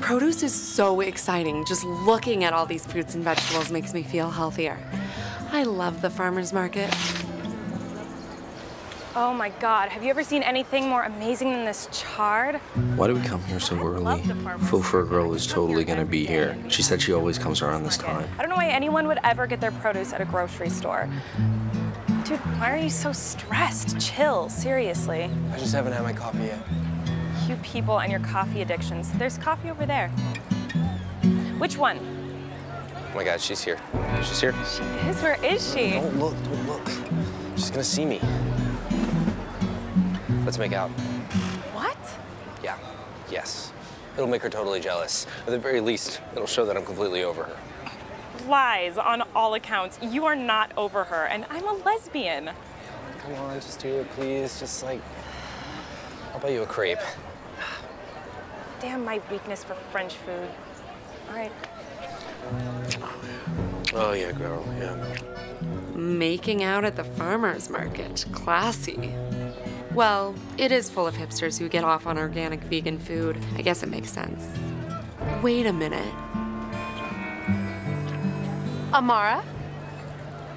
Produce is so exciting. Just looking at all these fruits and vegetables makes me feel healthier. I love the farmer's market. Oh my god, have you ever seen anything more amazing than this chard? Why do we come here so early? love the Faux fur girl is totally gonna be here. She said she always comes around this time. I don't know why anyone would ever get their produce at a grocery store. Dude, why are you so stressed? Chill, seriously. I just haven't had my coffee yet. You people and your coffee addictions. There's coffee over there. Which one? Oh my god, she's here. She's here. She is. Where is she? Don't look, don't look. She's gonna see me. Let's make out. What? Yeah, yes. It'll make her totally jealous. At the very least, it'll show that I'm completely over her. Lies on all accounts. You are not over her, and I'm a lesbian. Come on, just do it, please. Just like, I'll buy you a crepe. Damn my weakness for French food. All right. Oh yeah, girl, yeah. Making out at the farmer's market. Classy. Well, it is full of hipsters who get off on organic vegan food. I guess it makes sense. Wait a minute. Amara?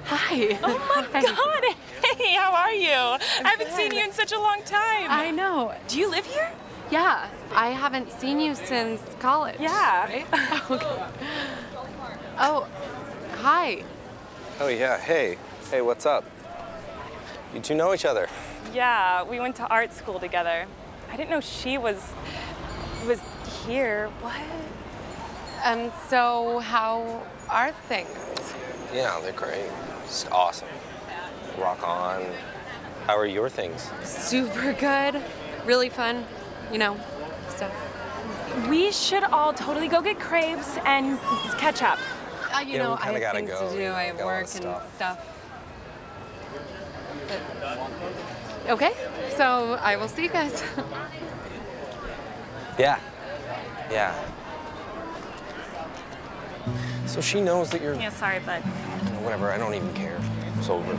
Hi. Oh my God! Hey, how are you? I haven't seen you in such a long time. I know. Do you live here? Yeah, I haven't seen you since college. Yeah. Right? Oh, okay. Oh, hi. Oh yeah, hey. Hey, what's up? You two know each other. Yeah, we went to art school together. I didn't know she was was here. What? And so, how are things? Yeah, they're great. Just awesome. Rock on. How are your things? Super good. Really fun. You know, stuff. We should all totally go get crepes and catch up. Uh, you Yeah, know, I have gotta things go. to do. I have got a work and stuff. stuff. But- okay, so I will see you guys. Yeah. Yeah. So she knows that you're. Yeah, sorry, but You know, whatever, I don't even care. It's over.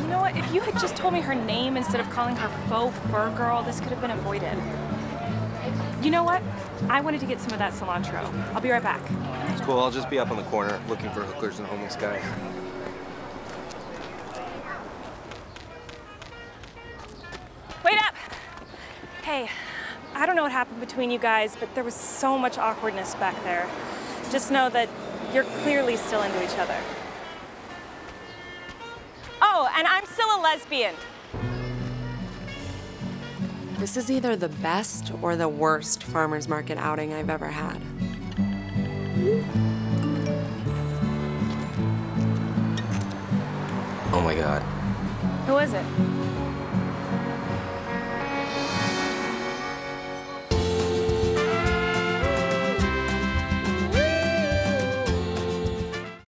you know what? If you had just told me her name instead of calling her faux fur girl, this could have been avoided. You know what? I wanted to get some of that cilantro. I'll be right back. It's cool, I'll just be up on the corner looking for hookers and homeless guys. Wait up! Hey, I don't know what happened between you guys, but there was so much awkwardness back there. Just know that you're clearly still into each other. Oh, and I'm still a lesbian. This is either the best or the worst farmer's market outing I've ever had. Oh my god. Who is it?